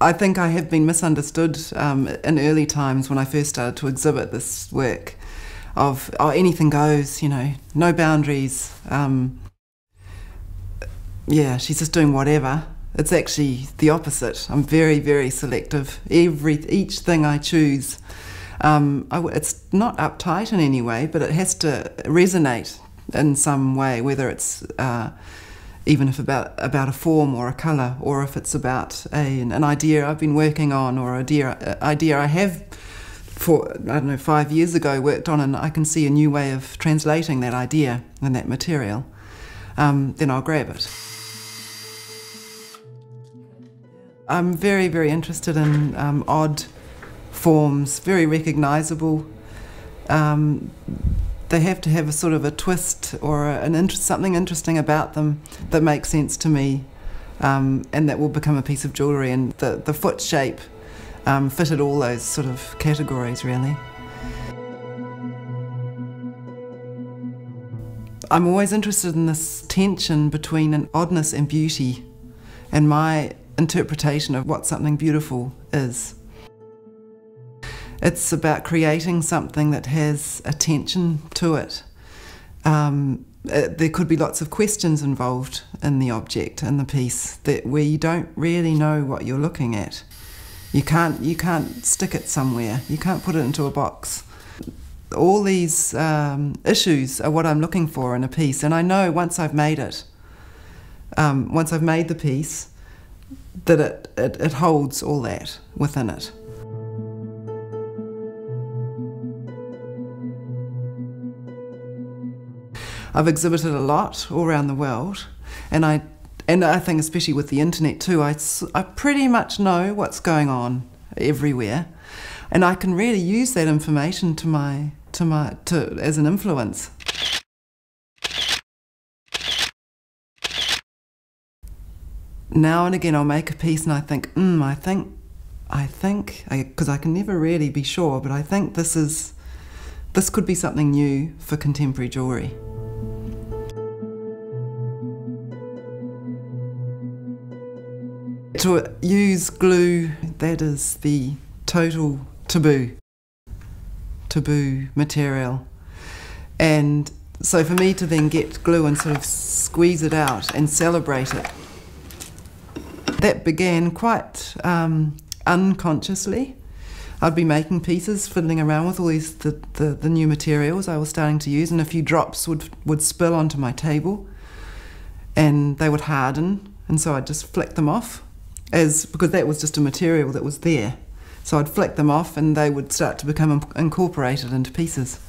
I think I have been misunderstood um, in early times when I first started to exhibit this work of oh, anything goes, you know, no boundaries. Um, yeah, she's just doing whatever. It's actually the opposite. I'm very, very selective. Every each thing I choose, um, I, it's not uptight in any way, but it has to resonate in some way, whether it's uh, even if about about a form or a colour, or if it's about a, an idea I've been working on or an idea idea I have for I don't know five years ago worked on, and I can see a new way of translating that idea and that material, um, then I'll grab it. I'm very very interested in um, odd forms, very recognisable. Um, they have to have a sort of a twist or an interest, something interesting about them that makes sense to me, um, and that will become a piece of jewellery. And the, the foot shape um, fitted all those sort of categories, really. I'm always interested in this tension between an oddness and beauty, and my interpretation of what something beautiful is. It's about creating something that has attention to it. Um, it, uh, there could be lots of questions involved in the object in the piece that where you don't really know what you're looking at. You can't you can't stick it somewhere. You can't put it into a box. All these um, issues are what I'm looking for in a piece, and I know once I've made it, um, once I've made the piece, that it, it, it holds all that within it. I've exhibited a lot all around the world, and I and I think especially with the internet too, I, I pretty much know what's going on everywhere, and I can really use that information to my to my to as an influence. Now and again, I'll make a piece and I think, hmm, I think, I think, because I, I can never really be sure, but I think this is, this could be something new for contemporary jewellery. To use glue, that is the total taboo, taboo material. And so for me to then get glue and sort of squeeze it out and celebrate it, that began quite um, unconsciously. I'd be making pieces, fiddling around with all these the, the, the, new materials I was starting to use, and a few drops would would spill onto my table, and they would harden, and so I'd just flick them off as because that was just a material that was there. So I'd flick them off and they would start to become incorporated into pieces.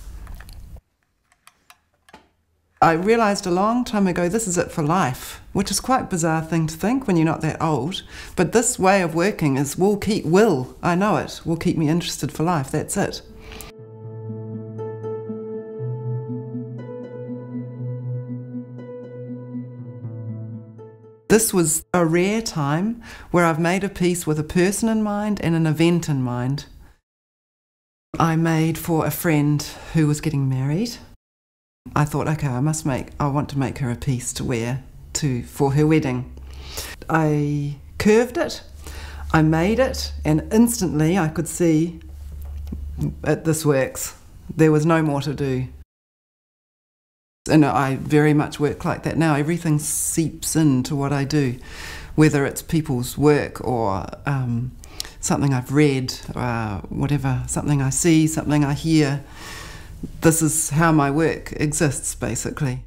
I realised a long time ago this is it for life, which is quite a bizarre thing to think when you're not that old. But this way of working is will keep will, I know it, will keep me interested for life. That's it. This was a rare time where I've made a piece with a person in mind and an event in mind. I made for a friend who was getting married. I thought, okay, I must make, I want to make her a piece to wear to for her wedding. I curved it, I made it, and instantly I could see it, this works. There was no more to do. And I very much work like that now. Everything seeps into what I do, whether it's people's work or um, something I've read, uh, whatever, something I see, something I hear. This is how my work exists, basically.